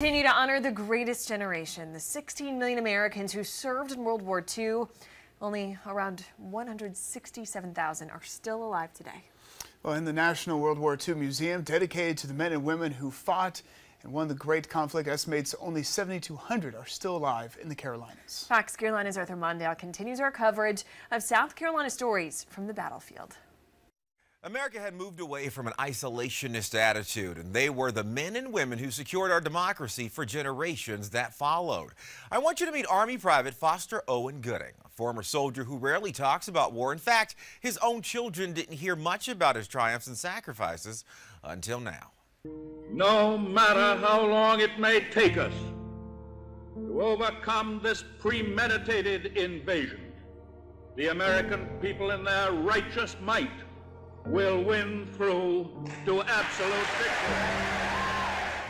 Continue to honor the greatest generation, the 16 million Americans who served in World War II. Only around 167,000 are still alive today. Well, in the National World War II Museum, dedicated to the men and women who fought and won the great conflict, estimates only 7,200 are still alive in the Carolinas. Fox Carolina's Arthur Mondale continues our coverage of South Carolina stories from the battlefield. America had moved away from an isolationist attitude, and they were the men and women who secured our democracy for generations that followed. I want you to meet Army Private Foster Owen Gooding, a former soldier who rarely talks about war. In fact, his own children didn't hear much about his triumphs and sacrifices until now. No matter how long it may take us to overcome this premeditated invasion, the American people in their righteous might will win through to absolute victory.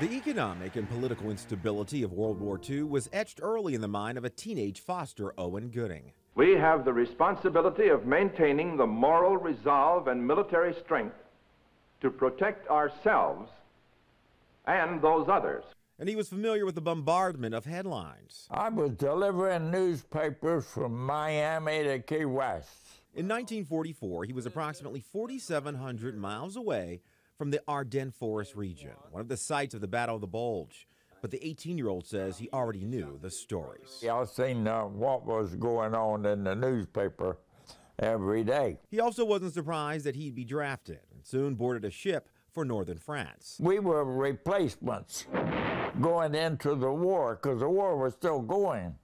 The economic and political instability of World War II was etched early in the mind of a teenage Foster Owen Gooding. We have the responsibility of maintaining the moral resolve and military strength to protect ourselves and those others. And he was familiar with the bombardment of headlines. I was delivering newspapers from Miami to Key West. In 1944, he was approximately 4,700 miles away from the Ardennes Forest region, one of the sites of the Battle of the Bulge. But the 18 year old says he already knew the stories. I seen uh, what was going on in the newspaper every day. He also wasn't surprised that he'd be drafted and soon boarded a ship for northern France. We were replacements going into the war because the war was still going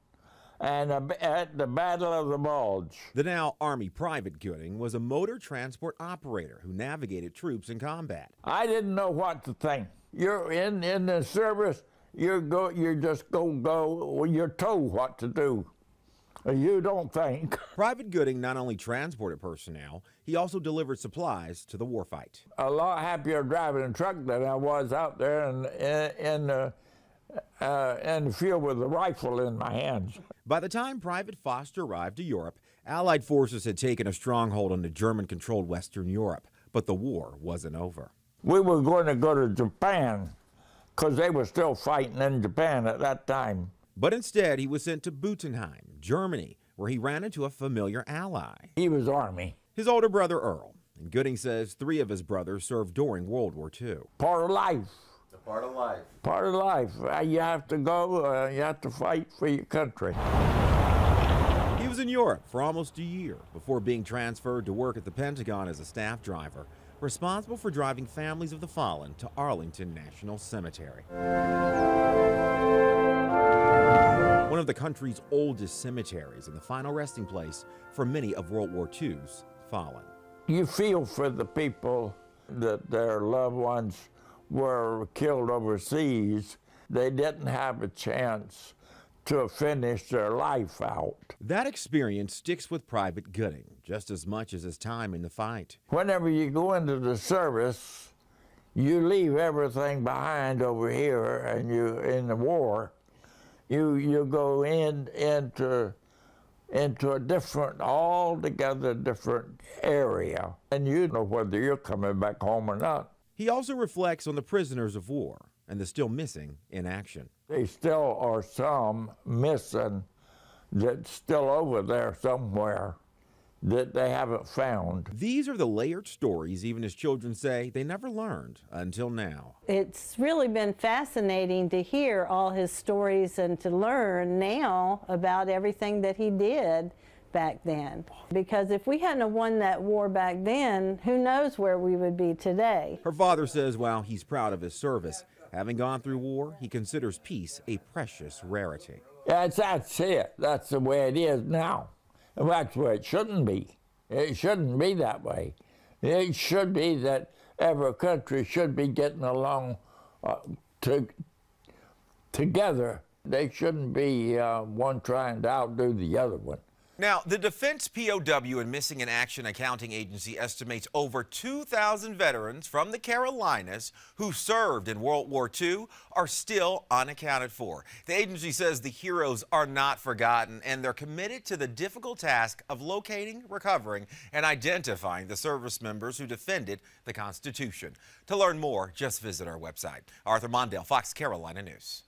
and at the Battle of the Bulge. The now Army Private Gooding was a motor transport operator who navigated troops in combat. I didn't know what to think. You're in, in the service, you go, you just go, go, you're told what to do. You don't think. Private Gooding not only transported personnel, he also delivered supplies to the warfight. A lot happier driving a truck than I was out there in, in, in the uh, the field with a rifle in my hands. By the time Private Foster arrived to Europe, Allied forces had taken a stronghold on the German controlled Western Europe, but the war wasn't over. We were going to go to Japan because they were still fighting in Japan at that time. But instead, he was sent to Butenheim, Germany, where he ran into a familiar ally. He was Army. His older brother, Earl. And Gooding says three of his brothers served during World War II. Part of life. Part of life. Part of life. Uh, you have to go, uh, you have to fight for your country. He was in Europe for almost a year before being transferred to work at the Pentagon as a staff driver, responsible for driving families of the fallen to Arlington National Cemetery. One of the country's oldest cemeteries and the final resting place for many of World War II's fallen. You feel for the people that their loved ones were killed overseas, they didn't have a chance to finish their life out. That experience sticks with Private Gooding just as much as his time in the fight. Whenever you go into the service, you leave everything behind over here and you in the war, you you go in into into a different, altogether different area. And you know whether you're coming back home or not. He also reflects on the prisoners of war and the still missing in action. There still are some missing that's still over there somewhere that they haven't found. These are the layered stories, even as children say, they never learned until now. It's really been fascinating to hear all his stories and to learn now about everything that he did back then. Because if we hadn't won that war back then, who knows where we would be today. Her father says while he's proud of his service, having gone through war, he considers peace a precious rarity. That's, that's it. That's the way it is now. And that's where it shouldn't be. It shouldn't be that way. It should be that every country should be getting along uh, to, together. They shouldn't be uh, one trying to outdo the other one. Now, the Defense POW and Missing in Action Accounting Agency estimates over 2,000 veterans from the Carolinas who served in World War II are still unaccounted for. The agency says the heroes are not forgotten and they're committed to the difficult task of locating, recovering, and identifying the service members who defended the Constitution. To learn more, just visit our website. Arthur Mondale, Fox Carolina News.